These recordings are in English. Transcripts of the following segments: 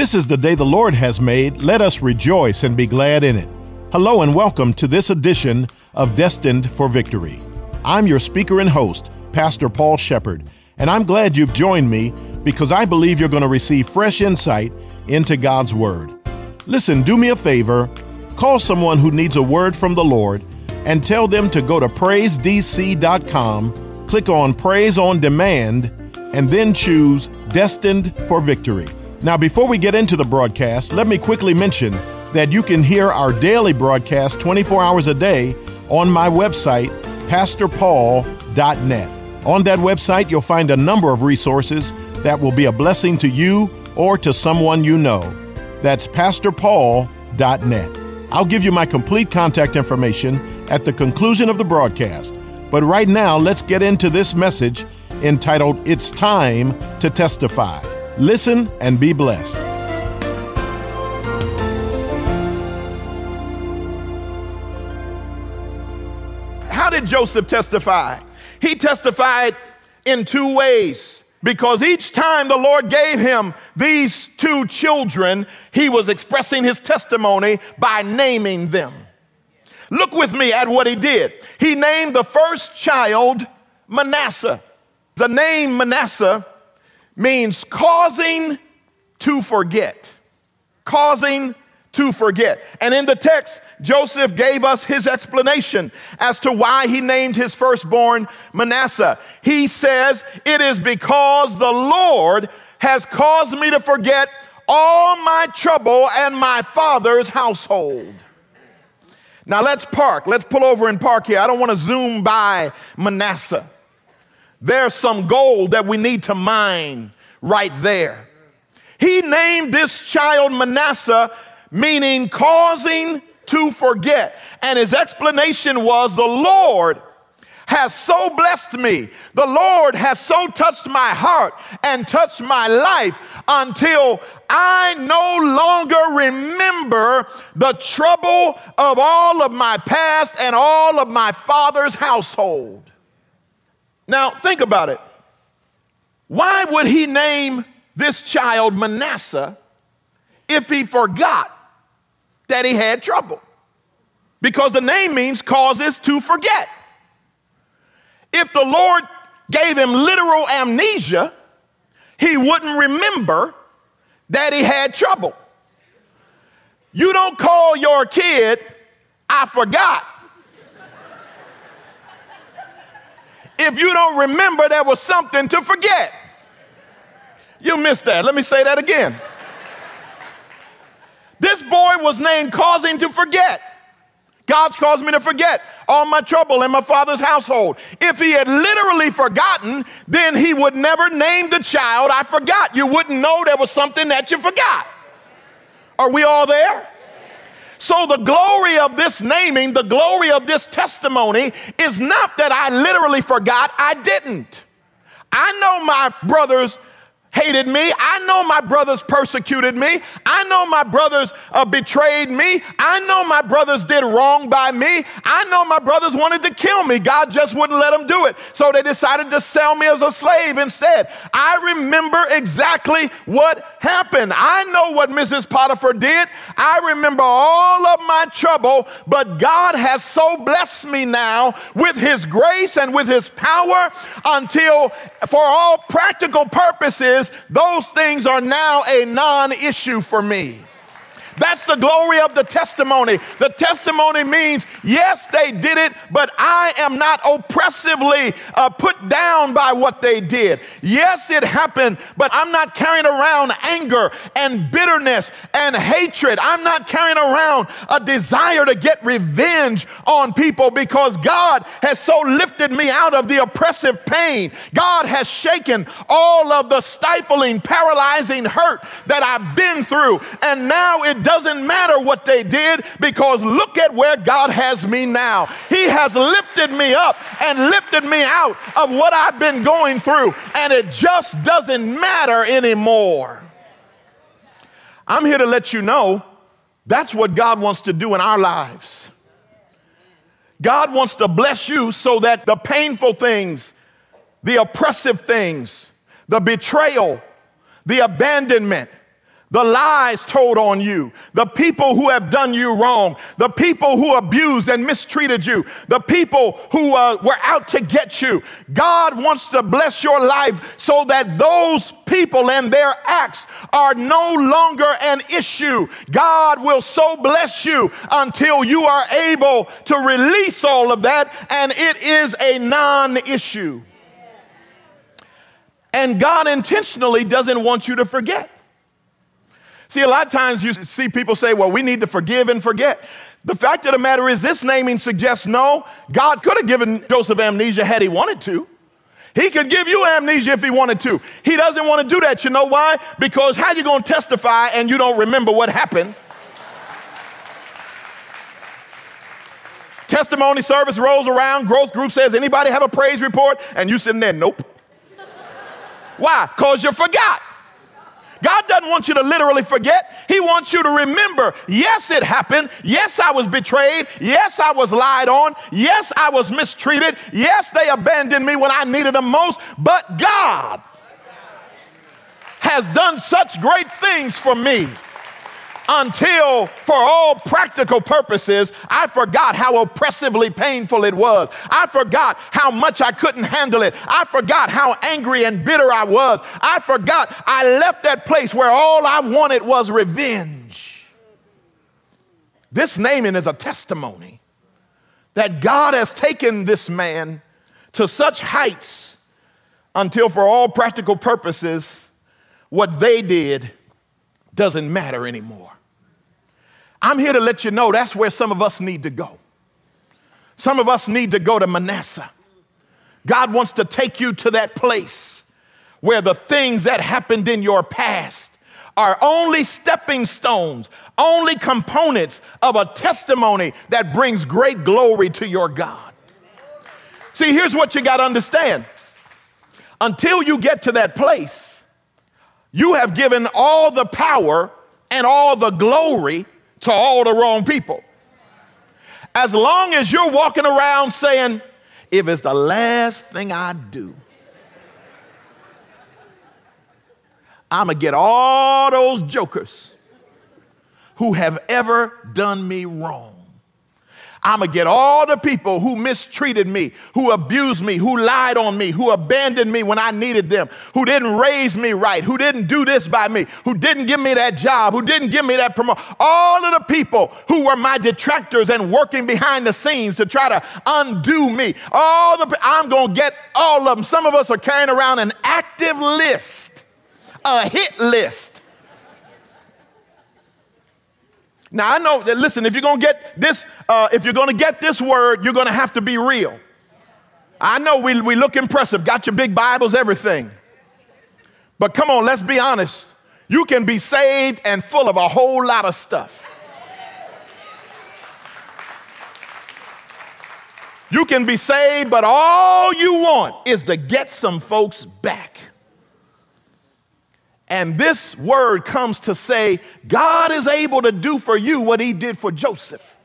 This is the day the Lord has made. Let us rejoice and be glad in it. Hello and welcome to this edition of Destined for Victory. I'm your speaker and host, Pastor Paul Sheppard, and I'm glad you've joined me because I believe you're going to receive fresh insight into God's Word. Listen, do me a favor, call someone who needs a word from the Lord and tell them to go to praisedc.com, click on Praise on Demand, and then choose Destined for Victory. Now, before we get into the broadcast, let me quickly mention that you can hear our daily broadcast 24 hours a day on my website, pastorpaul.net. On that website, you'll find a number of resources that will be a blessing to you or to someone you know. That's pastorpaul.net. I'll give you my complete contact information at the conclusion of the broadcast. But right now, let's get into this message entitled It's Time to Testify. Listen and be blessed. How did Joseph testify? He testified in two ways because each time the Lord gave him these two children, he was expressing his testimony by naming them. Look with me at what he did. He named the first child Manasseh. The name Manasseh means causing to forget. Causing to forget. And in the text, Joseph gave us his explanation as to why he named his firstborn Manasseh. He says, It is because the Lord has caused me to forget all my trouble and my father's household. Now let's park. Let's pull over and park here. I don't want to zoom by Manasseh. There's some gold that we need to mine right there. He named this child Manasseh, meaning causing to forget. And his explanation was the Lord has so blessed me. The Lord has so touched my heart and touched my life until I no longer remember the trouble of all of my past and all of my father's household. Now, think about it. Why would he name this child Manasseh if he forgot that he had trouble? Because the name means causes to forget. If the Lord gave him literal amnesia, he wouldn't remember that he had trouble. You don't call your kid, I forgot. If you don't remember there was something to forget. You missed that. Let me say that again. This boy was named causing to forget. God's caused me to forget all my trouble in my father's household. If he had literally forgotten, then he would never name the child I forgot. You wouldn't know there was something that you forgot. Are we all there? So, the glory of this naming, the glory of this testimony is not that I literally forgot, I didn't. I know my brothers hated me. I know my brothers persecuted me. I know my brothers uh, betrayed me. I know my brothers did wrong by me. I know my brothers wanted to kill me. God just wouldn't let them do it. So they decided to sell me as a slave instead. I remember exactly what happened. I know what Mrs. Potiphar did. I remember all of my trouble, but God has so blessed me now with his grace and with his power until for all practical purposes those things are now a non issue for me. That's the glory of the testimony. The testimony means, yes, they did it, but I am not oppressively uh, put down by what they did. Yes, it happened, but I'm not carrying around anger and bitterness and hatred. I'm not carrying around a desire to get revenge on people because God has so lifted me out of the oppressive pain. God has shaken all of the stifling, paralyzing hurt that I've been through. And now it doesn't matter what they did because look at where God has me now. He has lifted me up and lifted me out of what I've been going through, and it just doesn't matter anymore. I'm here to let you know that's what God wants to do in our lives. God wants to bless you so that the painful things, the oppressive things, the betrayal, the abandonment, the lies told on you, the people who have done you wrong, the people who abused and mistreated you, the people who uh, were out to get you. God wants to bless your life so that those people and their acts are no longer an issue. God will so bless you until you are able to release all of that and it is a non issue. And God intentionally doesn't want you to forget. See, a lot of times you see people say, well, we need to forgive and forget. The fact of the matter is, this naming suggests no, God could have given Joseph amnesia had he wanted to. He could give you amnesia if he wanted to. He doesn't want to do that. You know why? Because how you going to testify and you don't remember what happened? Testimony service rolls around, growth group says, anybody have a praise report? And you sitting there, nope. Why? Because you forgot. God doesn't want you to literally forget. He wants you to remember yes, it happened. Yes, I was betrayed. Yes, I was lied on. Yes, I was mistreated. Yes, they abandoned me when I needed them most. But God has done such great things for me until, for all practical purposes, I forgot how oppressively painful it was. I forgot how much I couldn't handle it. I forgot how angry and bitter I was. I forgot I left that place where all I wanted was revenge. This naming is a testimony that God has taken this man to such heights until, for all practical purposes, what they did doesn't matter anymore. I'm here to let you know that's where some of us need to go. Some of us need to go to Manasseh. God wants to take you to that place where the things that happened in your past are only stepping stones, only components of a testimony that brings great glory to your God. See, here's what you got to understand. Until you get to that place, you have given all the power and all the glory to all the wrong people. As long as you're walking around saying, if it's the last thing I do, I'm gonna get all those jokers who have ever done me wrong. I'm going to get all the people who mistreated me, who abused me, who lied on me, who abandoned me when I needed them, who didn't raise me right, who didn't do this by me, who didn't give me that job, who didn't give me that promotion. All of the people who were my detractors and working behind the scenes to try to undo me. All the I'm going to get all of them. Some of us are carrying around an active list, a hit list now I know that. Listen, if you're gonna get this, uh, if you're gonna get this word, you're gonna have to be real. I know we, we look impressive, got your big Bibles, everything. But come on, let's be honest. You can be saved and full of a whole lot of stuff. You can be saved, but all you want is to get some folks back. And this word comes to say, God is able to do for you what he did for Joseph.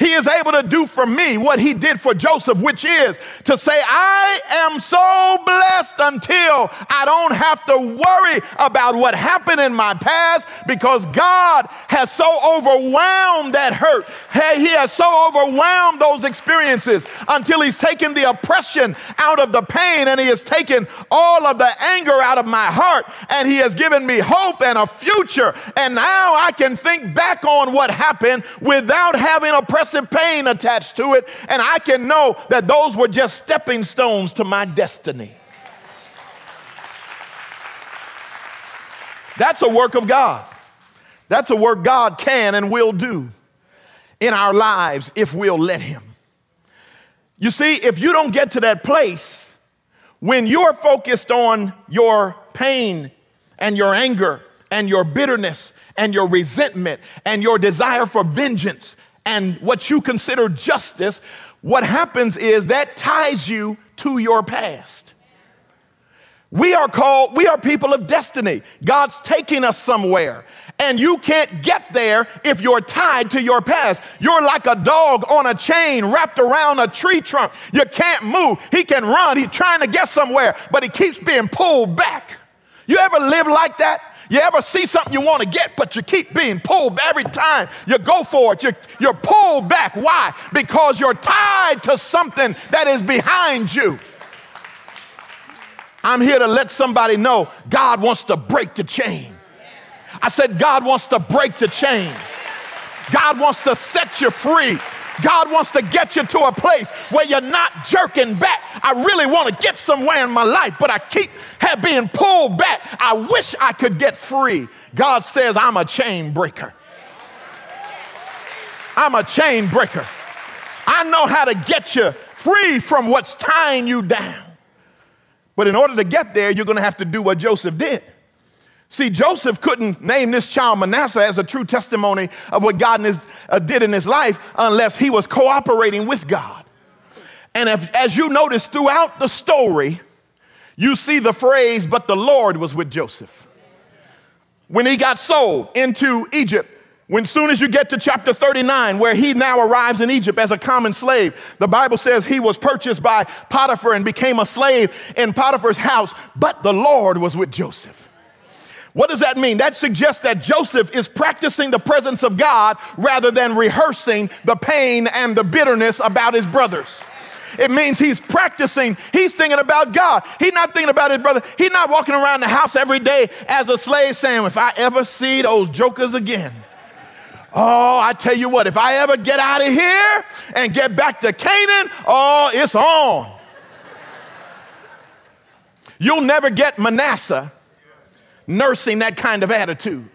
He is able to do for me what he did for Joseph, which is to say, I am so blessed until I don't have to worry about what happened in my past because God has so overwhelmed that hurt. He has so overwhelmed those experiences until he's taken the oppression out of the pain and he has taken all of the anger out of my heart and he has given me hope and a future. And now I can think back on what happened without having oppression pain attached to it, and I can know that those were just stepping stones to my destiny. That's a work of God. That's a work God can and will do in our lives if we'll let Him. You see, if you don't get to that place when you're focused on your pain and your anger and your bitterness and your resentment and your desire for vengeance and what you consider justice, what happens is that ties you to your past. We are called, we are people of destiny. God's taking us somewhere. And you can't get there if you're tied to your past. You're like a dog on a chain wrapped around a tree trunk. You can't move. He can run. He's trying to get somewhere, but he keeps being pulled back. You ever live like that? You ever see something you want to get, but you keep being pulled every time you go for it? You're, you're pulled back. Why? Because you're tied to something that is behind you. I'm here to let somebody know God wants to break the chain. I said, God wants to break the chain. God wants to set you free. God wants to get you to a place where you're not jerking back. I really want to get somewhere in my life, but I keep have being pulled back. I wish I could get free. God says, I'm a chain breaker. I'm a chain breaker. I know how to get you free from what's tying you down. But in order to get there, you're going to have to do what Joseph did. See, Joseph couldn't name this child Manasseh as a true testimony of what God uh, did in his life unless he was cooperating with God. And if, as you notice throughout the story, you see the phrase, but the Lord was with Joseph. When he got sold into Egypt, when soon as you get to chapter 39, where he now arrives in Egypt as a common slave, the Bible says he was purchased by Potiphar and became a slave in Potiphar's house, but the Lord was with Joseph. What does that mean? That suggests that Joseph is practicing the presence of God rather than rehearsing the pain and the bitterness about his brothers. It means he's practicing, he's thinking about God. He's not thinking about his brother. He's not walking around the house every day as a slave saying, If I ever see those jokers again, oh, I tell you what, if I ever get out of here and get back to Canaan, oh, it's on. You'll never get Manasseh nursing that kind of attitude.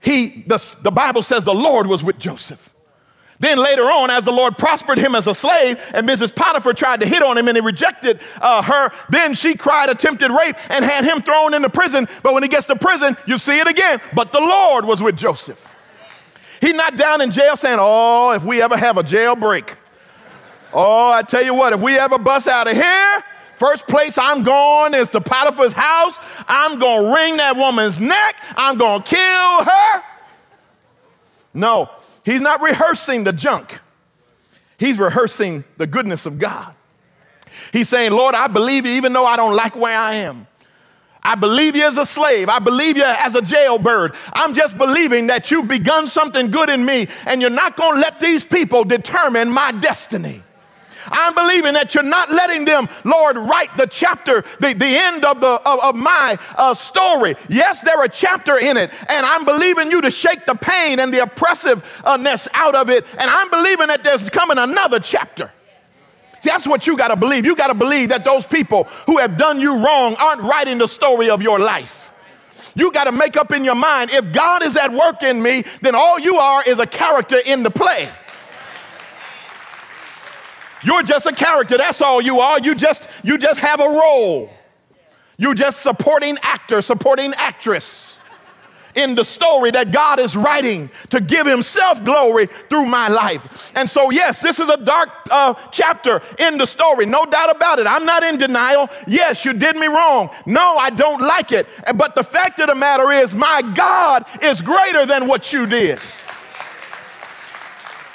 He, the, the Bible says the Lord was with Joseph. Then later on, as the Lord prospered him as a slave, and Mrs. Potiphar tried to hit on him and he rejected uh, her, then she cried attempted rape and had him thrown into prison. But when he gets to prison, you see it again. But the Lord was with Joseph. He's not down in jail saying, Oh, if we ever have a jailbreak. Oh, I tell you what, if we ever bust out of here, First place I'm going is to Potiphar's house. I'm going to wring that woman's neck. I'm going to kill her. No, he's not rehearsing the junk. He's rehearsing the goodness of God. He's saying, Lord, I believe you even though I don't like where I am. I believe you as a slave. I believe you as a jailbird. I'm just believing that you've begun something good in me and you're not going to let these people determine my destiny. I'm believing that you're not letting them, Lord, write the chapter, the, the end of, the, of, of my uh, story. Yes, there are a chapter in it, and I'm believing you to shake the pain and the oppressiveness out of it, and I'm believing that there's coming another chapter. See, that's what you got to believe. You got to believe that those people who have done you wrong aren't writing the story of your life. You got to make up in your mind if God is at work in me, then all you are is a character in the play. You're just a character. That's all you are. You just you just have a role. You're just supporting actor, supporting actress in the story that God is writing to give himself glory through my life. And so, yes, this is a dark uh, chapter in the story, no doubt about it. I'm not in denial. Yes, you did me wrong. No, I don't like it. But the fact of the matter is, my God is greater than what you did.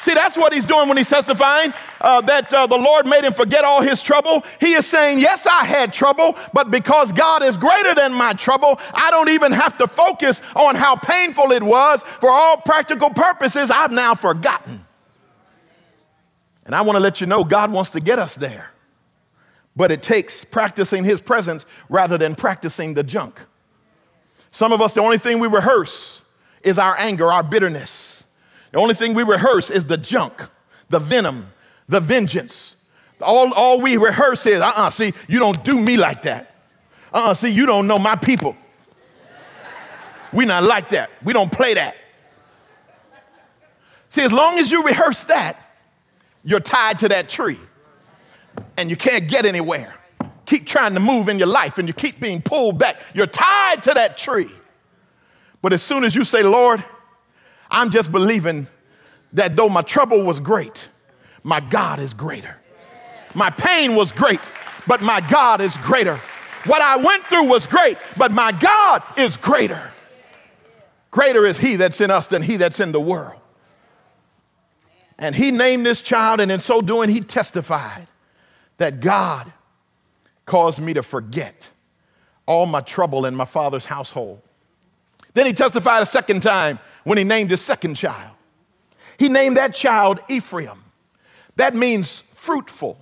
See, that's what he's doing when he's testifying uh, that uh, the Lord made him forget all his trouble. He is saying, Yes, I had trouble, but because God is greater than my trouble, I don't even have to focus on how painful it was. For all practical purposes, I've now forgotten. And I want to let you know God wants to get us there, but it takes practicing his presence rather than practicing the junk. Some of us, the only thing we rehearse is our anger, our bitterness. The only thing we rehearse is the junk, the venom, the vengeance. All, all we rehearse is, uh uh-uh, uh see, you don't do me like that. Uh uh-uh, see, you don't know my people. We not like that. We don't play that. See, as long as you rehearse that, you're tied to that tree and you can't get anywhere. Keep trying to move in your life and you keep being pulled back. You're tied to that tree. But as soon as you say, Lord, I'm just believing that though my trouble was great, my God is greater. My pain was great, but my God is greater. What I went through was great, but my God is greater. Greater is He that's in us than He that's in the world. And He named this child, and in so doing, He testified that God caused me to forget all my trouble in my father's household. Then he testified a second time when he named his second child. He named that child Ephraim. That means fruitful.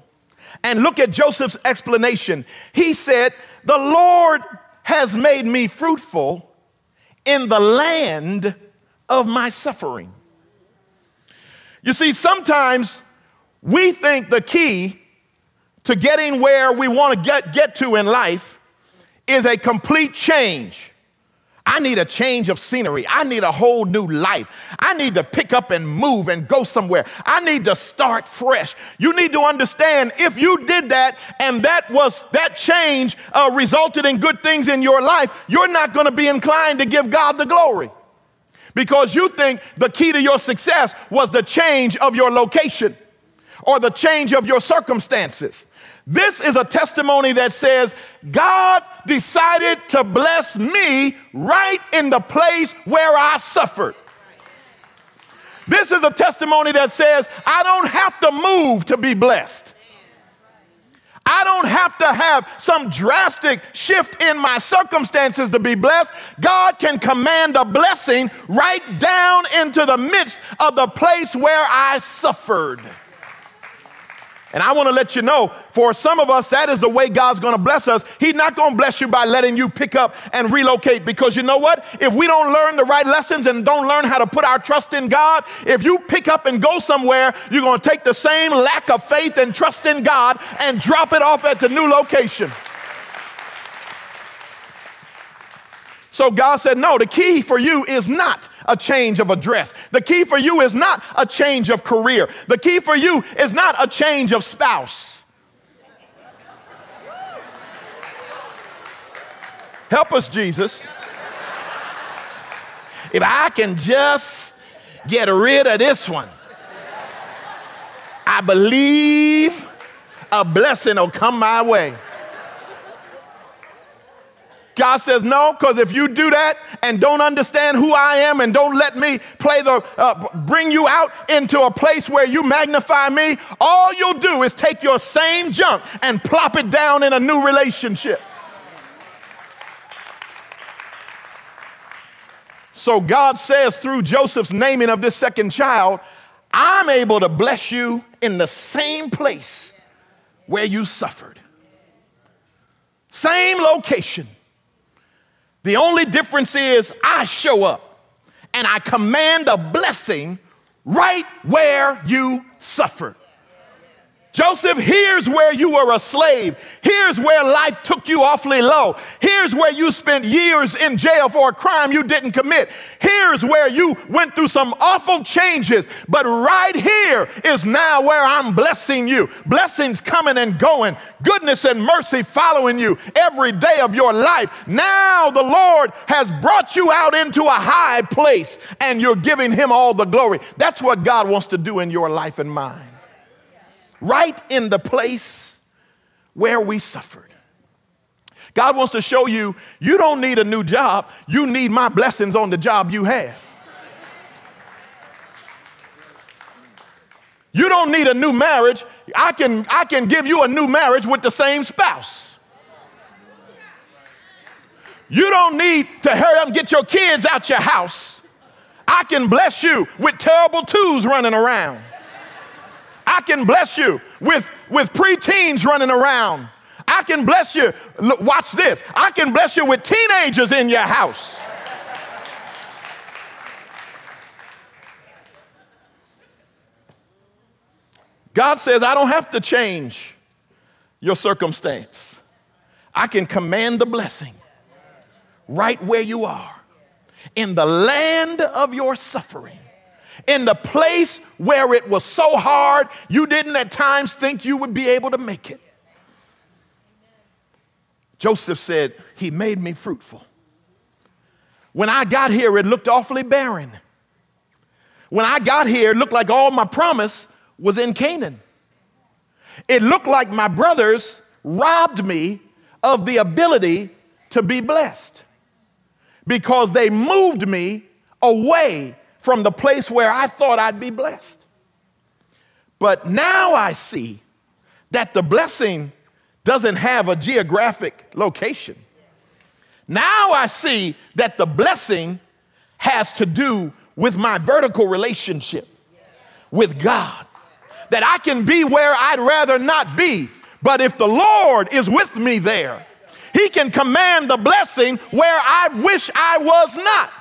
And look at Joseph's explanation. He said, The Lord has made me fruitful in the land of my suffering. You see, sometimes we think the key to getting where we want to get, get to in life is a complete change. I need a change of scenery. I need a whole new life. I need to pick up and move and go somewhere. I need to start fresh. You need to understand if you did that and that was that change uh, resulted in good things in your life, you're not going to be inclined to give God the glory because you think the key to your success was the change of your location or the change of your circumstances. This is a testimony that says God decided to bless me right in the place where I suffered. This is a testimony that says I don't have to move to be blessed. I don't have to have some drastic shift in my circumstances to be blessed. God can command a blessing right down into the midst of the place where I suffered. And I want to let you know, for some of us, that is the way God's going to bless us. He's not going to bless you by letting you pick up and relocate because you know what? If we don't learn the right lessons and don't learn how to put our trust in God, if you pick up and go somewhere, you're going to take the same lack of faith and trust in God and drop it off at the new location. So God said, No, the key for you is not a change of address. The key for you is not a change of career. The key for you is not a change of spouse. Help us, Jesus. If I can just get rid of this one, I believe a blessing will come my way. God says, no, because if you do that and don't understand who I am and don't let me play the, uh, bring you out into a place where you magnify me, all you'll do is take your same junk and plop it down in a new relationship. So God says through Joseph's naming of this second child, I'm able to bless you in the same place where you suffered. Same location the only difference is I show up and I command a blessing right where you suffered. Joseph, here's where you were a slave. Here's where life took you awfully low. Here's where you spent years in jail for a crime you didn't commit. Here's where you went through some awful changes. But right here is now where I'm blessing you. Blessings coming and going, goodness and mercy following you every day of your life. Now the Lord has brought you out into a high place and you're giving Him all the glory. That's what God wants to do in your life and mine right in the place where we suffered. God wants to show you you don't need a new job, you need my blessings on the job you have. You don't need a new marriage. I can, I can give you a new marriage with the same spouse. You don't need to hurry up and get your kids out your house. I can bless you with terrible twos running around. I can bless you with, with preteens running around. I can bless you. Look, watch this. I can bless you with teenagers in your house. God says, I don't have to change your circumstance. I can command the blessing right where you are in the land of your suffering in the place where it was so hard you didn't at times think you would be able to make it. Joseph said, He made me fruitful. When I got here, it looked awfully barren. When I got here, it looked like all my promise was in Canaan. It looked like my brothers robbed me of the ability to be blessed because they moved me away from the place where I thought I'd be blessed. But now I see that the blessing doesn't have a geographic location. Now I see that the blessing has to do with my vertical relationship with God. That I can be where I'd rather not be, but if the Lord is with me there, He can command the blessing where I wish I was not.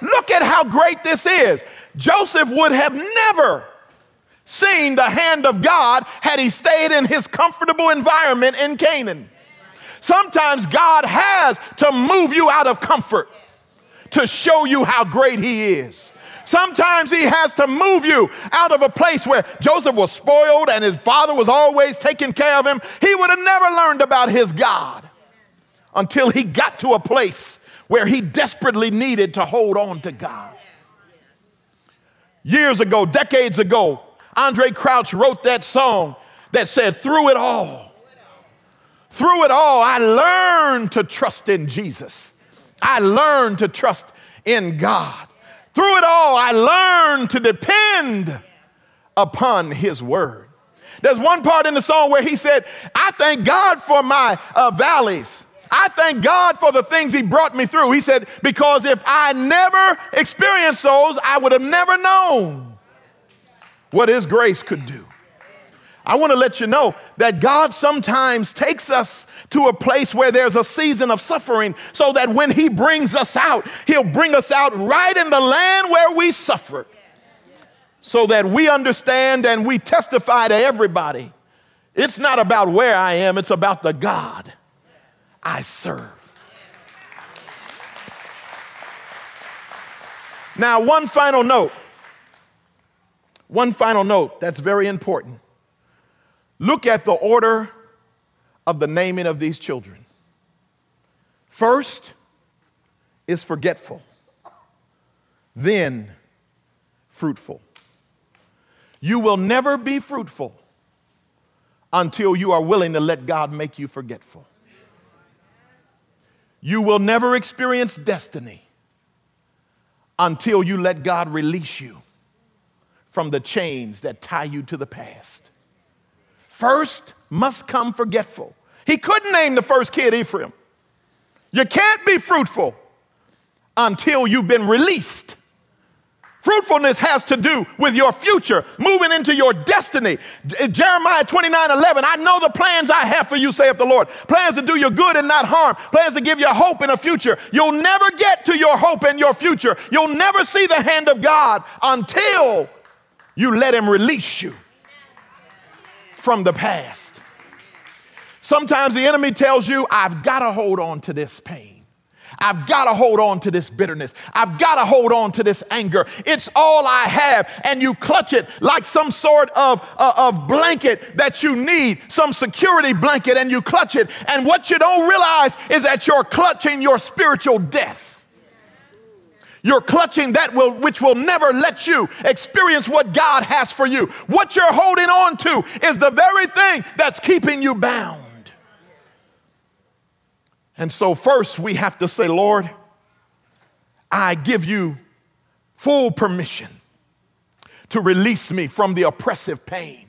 Look at how great this is. Joseph would have never seen the hand of God had he stayed in his comfortable environment in Canaan. Sometimes God has to move you out of comfort to show you how great he is. Sometimes he has to move you out of a place where Joseph was spoiled and his father was always taking care of him. He would have never learned about his God until he got to a place where he desperately needed to hold on to God. Years ago, decades ago, Andraé Crouch wrote that song that said, Through it all, through it all, I learned to trust in Jesus. I learned to trust in God. Through it all, I learned to depend upon His word. There's one part in the song where he said, I thank God for my uh, valleys. I thank God for the things He brought me through. He said, because if I never experienced those, I would have never known what His grace could do. I want to let you know that God sometimes takes us to a place where there's a season of suffering so that when He brings us out, He'll bring us out right in the land where we suffered so that we understand and we testify to everybody. It's not about where I am, it's about the God I serve. Now, one final note. One final note that's very important. Look at the order of the naming of these children. First is forgetful, then fruitful. You will never be fruitful until you are willing to let God make you forgetful. You will never experience destiny until you let God release you from the chains that tie you to the past. First must come forgetful. He couldn't name the first kid Ephraim. You can't be fruitful until you've been released. Fruitfulness has to do with your future, moving into your destiny. Eh, Jeremiah 29 11, I know the plans I have for you, saith the Lord. Plans to do you good and not harm, plans to give you hope in a future. You'll never get to your hope and your future. You'll never see the hand of God until you let Him release you from the past. Sometimes the enemy tells you, I've got to hold on to this pain. I've got to hold on to this bitterness. I've got to hold on to this anger. It's all I have. And you clutch it like some sort of, uh, of blanket that you need, some security blanket, and you clutch it. And what you don't realize is that you're clutching your spiritual death. You're clutching that will, which will never let you experience what God has for you. What you're holding on to is the very thing that's keeping you bound. And so, first, we have to say, Lord, I give you full permission to release me from the oppressive pain,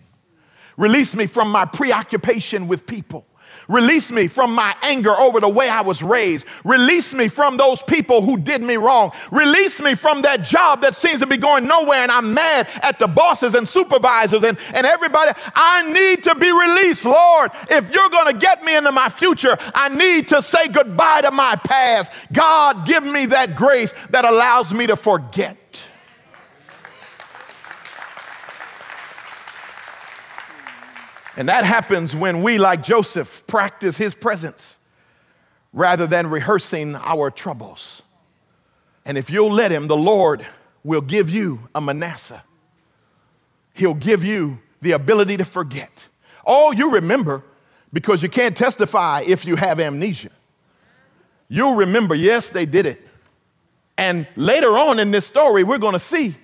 release me from my preoccupation with people Release me from my anger over the way I was raised. Release me from those people who did me wrong. Release me from that job that seems to be going nowhere and I'm mad at the bosses and supervisors and, and everybody. I need to be released, Lord. If you're going to get me into my future, I need to say goodbye to my past. God, give me that grace that allows me to forget. And that happens when we, like Joseph, practice his presence rather than rehearsing our troubles. And if you'll let him, the Lord will give you a Manasseh. He'll give you the ability to forget. All you remember, because you can't testify if you have amnesia. You'll remember, yes, they did it. And later on in this story, we're going to see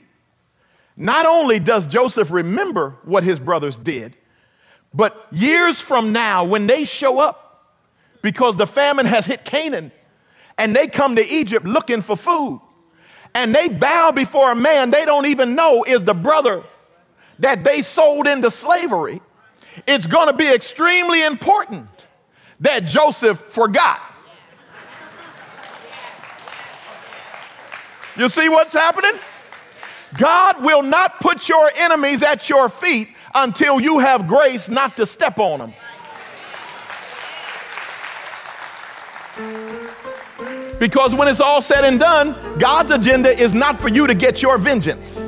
not only does Joseph remember what his brothers did, but years from now, when they show up, because the famine has hit Canaan, and they come to Egypt looking for food, and they bow before a man they don't even know is the brother that they sold into slavery, it's going to be extremely important that Joseph forgot. You see what's happening? God will not put your enemies at your feet until you have grace not to step on them. Because when it's all said and done, God's agenda is not for you to get your vengeance.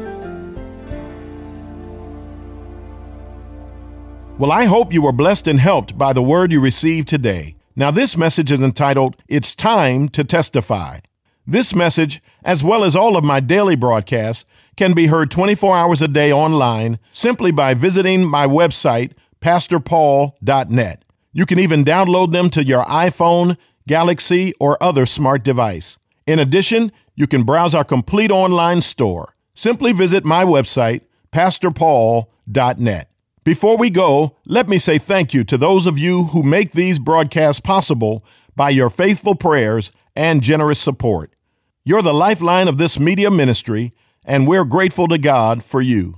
Well, I hope you were blessed and helped by the word you received today. Now, this message is entitled, It's Time to Testify. This message, as well as all of my daily broadcasts, can be heard 24 hours a day online simply by visiting my website, pastorpaul.net. You can even download them to your iPhone, Galaxy, or other smart device. In addition, you can browse our complete online store. Simply visit my website, pastorpaul.net. Before we go, let me say thank you to those of you who make these broadcasts possible by your faithful prayers and generous support. You're the lifeline of this media ministry, and we're grateful to God for you.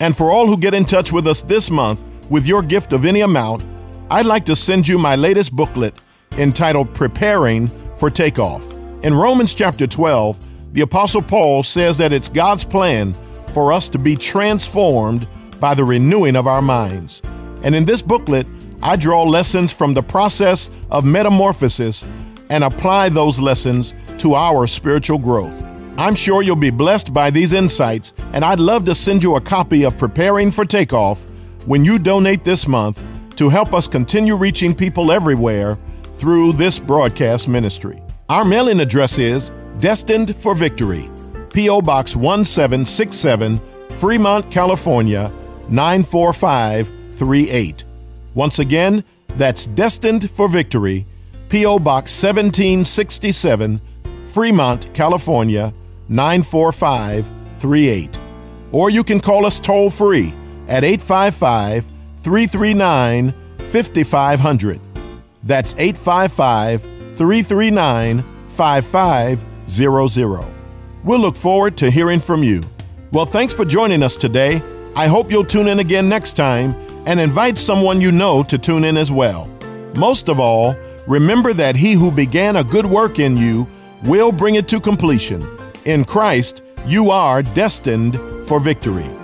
And for all who get in touch with us this month with your gift of any amount, I'd like to send you my latest booklet entitled Preparing for Takeoff. In Romans chapter 12, the Apostle Paul says that it's God's plan for us to be transformed by the renewing of our minds. And in this booklet, I draw lessons from the process of metamorphosis and apply those lessons to our spiritual growth. I'm sure you'll be blessed by these insights, and I'd love to send you a copy of Preparing for Takeoff when you donate this month to help us continue reaching people everywhere through this broadcast ministry. Our mailing address is Destined for Victory, P.O. Box 1767, Fremont, California 94538. Once again, that's Destined for Victory, P.O. Box 1767, Fremont, California 94538. Or you can call us toll free at 855 339 5500. That's 855 339 5500. We'll look forward to hearing from you. Well, thanks for joining us today. I hope you'll tune in again next time and invite someone you know to tune in as well. Most of all, remember that he who began a good work in you will bring it to completion. In Christ, you are destined for victory.